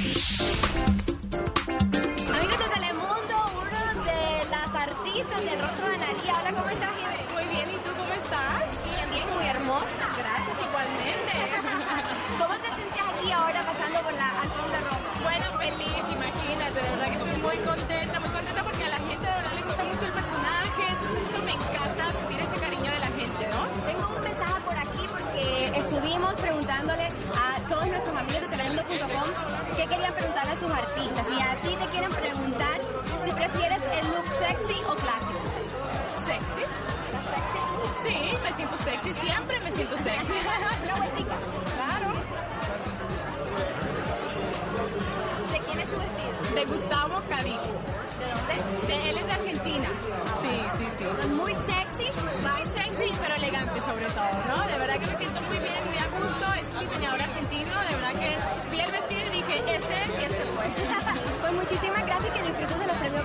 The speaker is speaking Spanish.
Amigos de Telemundo, uno de las artistas del rostro de Analia. Hola, ¿cómo estás, Jimmy? Muy bien, ¿y tú cómo estás? Bien, bien, muy hermosa. Gracias, igualmente. ¿Cómo te sientes aquí ahora pasando por la alfombra roja? Bueno, feliz, imagínate, de verdad que estoy muy contenta, muy contenta porque a la gente de verdad le gusta mucho el personaje, entonces eso me encanta sentir ese cariño de la gente, ¿no? Tengo un mensaje por aquí porque estuvimos preguntándoles sus artistas. Y a ti te quieren preguntar si prefieres el look sexy o clásico. ¿Sexy? ¿Estás sexy? Sí, me siento sexy, siempre me siento sexy. Una vueltita. claro. ¿De quién es tu vestido? De Gustavo Cadillo. ¿De dónde? De él es de Argentina. Sí, sí, sí. Muy sexy. Muy sexy, pero elegante sobre todo, ¿no? De verdad que me siento muy bien, muy a gusto. Es un diseñador argentino, de verdad que vi el vestido Pues muchísimas gracias que disfrutes de los premios.